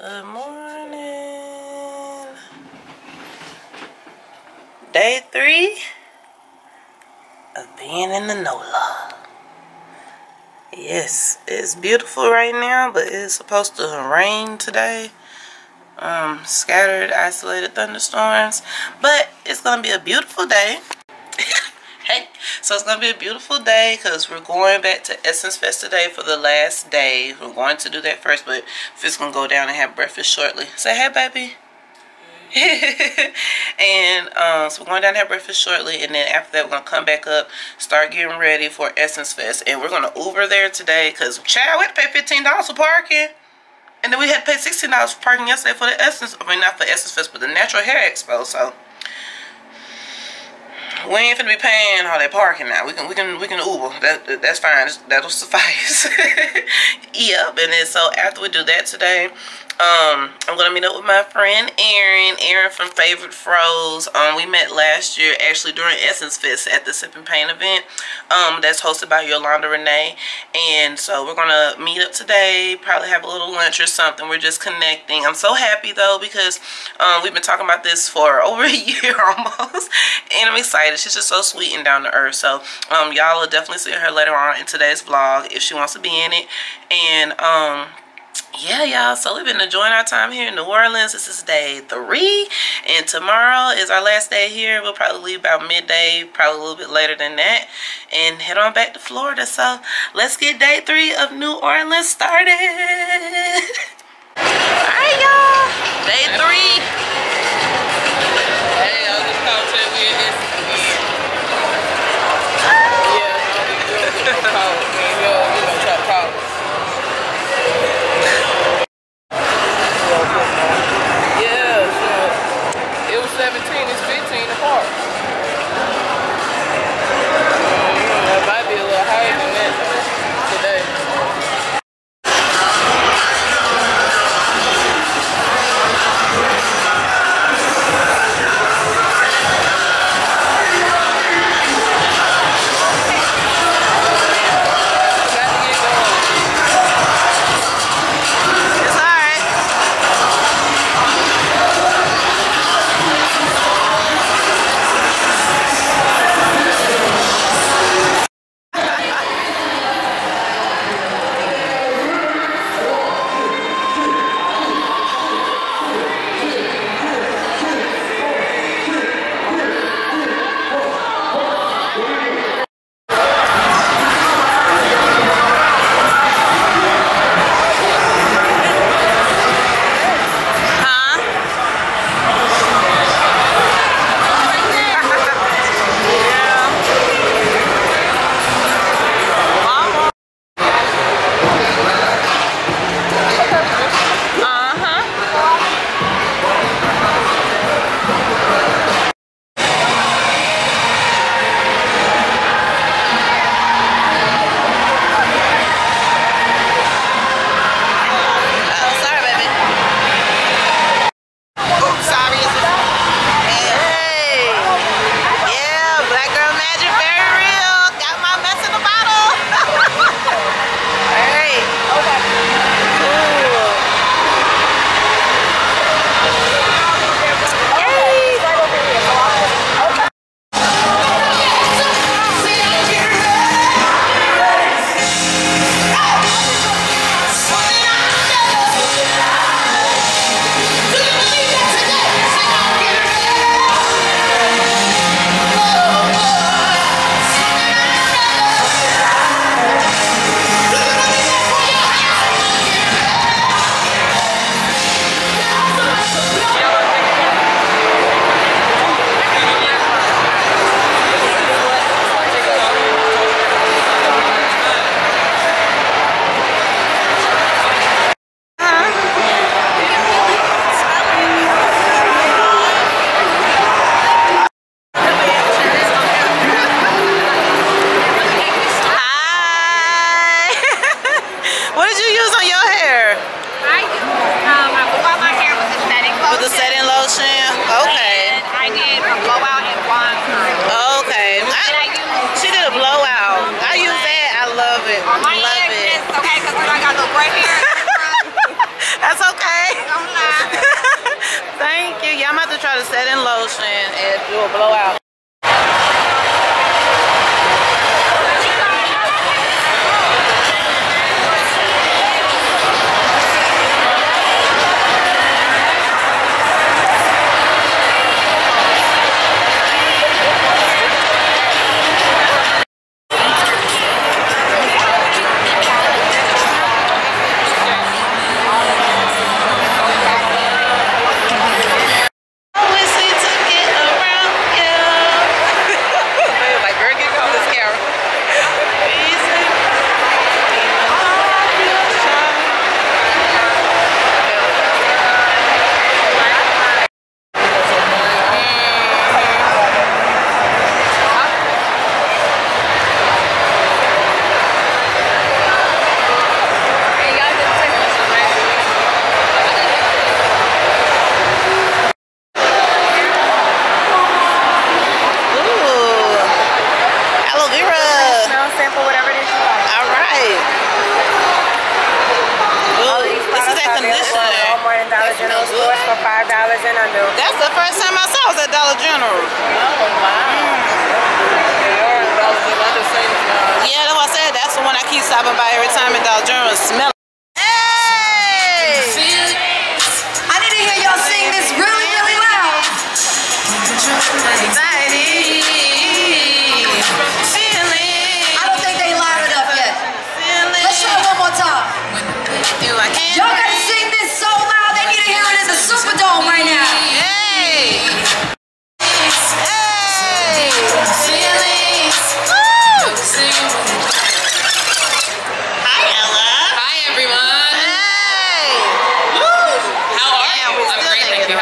Good morning. Day three of being in the NOLA. Yes, it's beautiful right now, but it's supposed to rain today. Um, scattered, isolated thunderstorms. But it's going to be a beautiful day. So it's going to be a beautiful day because we're going back to Essence Fest today for the last day. We're going to do that first, but Fitz going to go down and have breakfast shortly. Say hey, baby. and um, so we're going down to have breakfast shortly and then after that we're going to come back up start getting ready for essence fest and we're going to uber there today because child we had to pay $15 for parking and then we had to pay $16 for parking yesterday for the essence i mean not for essence fest but the natural hair expo so we ain't finna be paying all that parking now. We can we can we can Uber. That that's fine. That'll suffice. yep. And then so after we do that today, um, I'm gonna meet up with my friend Erin. Erin from Favorite Froze. Um, we met last year actually during Essence Fest at the Sip and Paint event. Um, that's hosted by Yolanda Renee. And so we're gonna meet up today. Probably have a little lunch or something. We're just connecting. I'm so happy though because um, we've been talking about this for over a year almost, and I'm excited. She's just so sweet and down to earth. So um, y'all will definitely see her later on in today's vlog if she wants to be in it. And um yeah y'all so we've been enjoying our time here in new orleans. This is day three and tomorrow is our last day here. We'll probably leave about midday probably a little bit later than that and head on back to florida. So let's get day three of new orleans started 17, is 15 apart. motion and do a blowout. And Dollar General stores for five dollars and under. That's the first time I saw it was at Dollar General. Oh, wow. Yeah, that's what I said. That's the one I keep stopping by every time at Dollar General smell.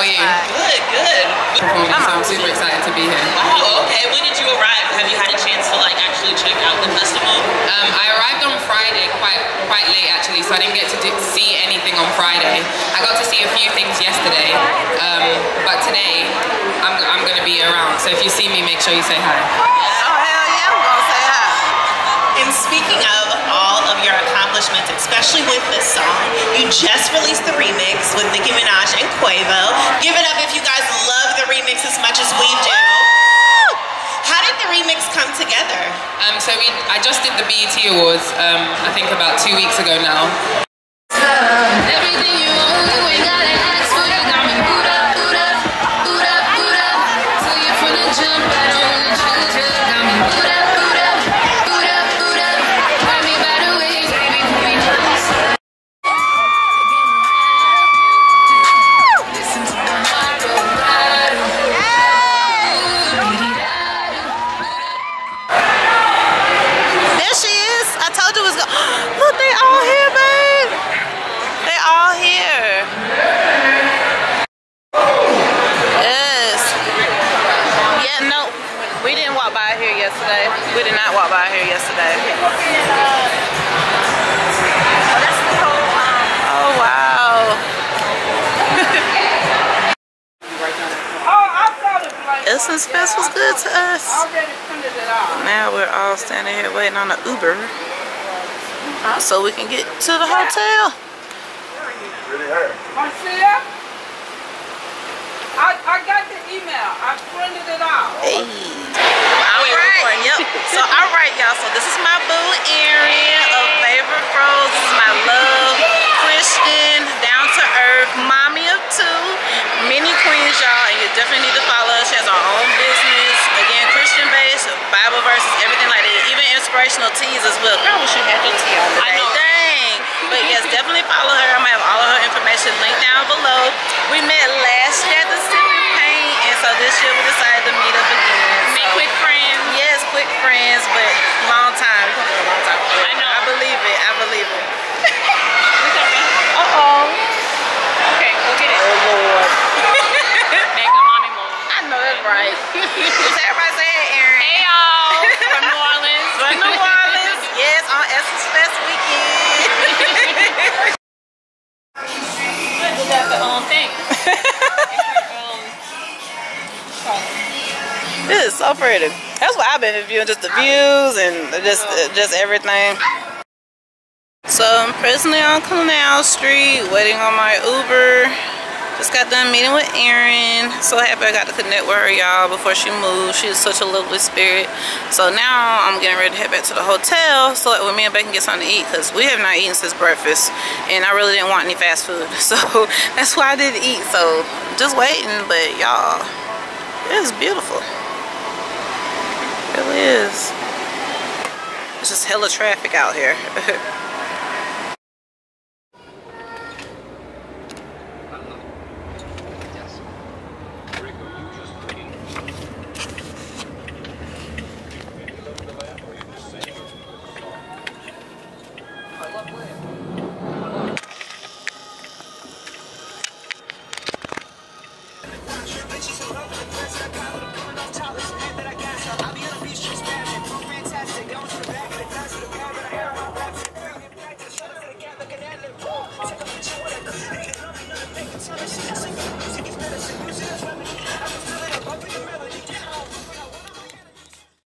Are you? Good, good. Performance, so I'm super excited to be here. Oh, okay. When did you arrive? Have you had a chance to like actually check out the festival? Um, I arrived on Friday, quite quite late actually, so I didn't get to do, see anything on Friday. I got to see a few things yesterday, um, but today I'm, I'm going to be around. So if you see me, make sure you say hi. Oh, hell yeah, I'm gonna say hi. And speaking of your accomplishments, especially with this song, you just released the remix with Nicki Minaj and Quavo. Give it up if you guys love the remix as much as we do. How did the remix come together? Um, so we, I just did the BET Awards, um, I think about two weeks ago now. We didn't walk by here yesterday. We did not walk by here yesterday. Oh, wow. Essence Fest was good to us. Now we're all standing here waiting on the Uber so we can get to the hotel. Marcia? I, I got the email. I printed it out. Hey. All right, yep. So, all right, y'all. So, this is my boo, Erin of Favorite Froze. This is my love, Christian, down to earth, mommy of two, mini queens, y'all. And you definitely need to follow her. She has her own business. Again, Christian based, Bible verses, everything like that. Even inspirational teas as well. Girl, I wish you had your tea on today. Dang. But yes, definitely follow her. I'm gonna have all of her information linked down below. We met last year at the Sip and Paint, and so this year we decided to meet up again. Make So- quick friends. Yes, quick friends, but long time. We're gonna do a long time. I know. I believe it. I believe it. uh oh. Okay, go get it. Oh Lord. Make a mommy move. I know that's right. What's everybody say, Erin? Hey, y'all. From New Orleans. From New Orleans. yes, on Essence Fest weekend. We got the own thing. So pretty. That's why I've been reviewing just the views and just just everything. So I'm presently on Canal Street, waiting on my Uber. Just got done meeting with Erin. So happy I got to connect with her, y'all, before she moved. She's such a lovely spirit. So now I'm getting ready to head back to the hotel so that me and Becky can get something to eat because we have not eaten since breakfast. And I really didn't want any fast food. So that's why I didn't eat. So just waiting, but y'all, it's beautiful still is. It's just hella traffic out here. Cheers,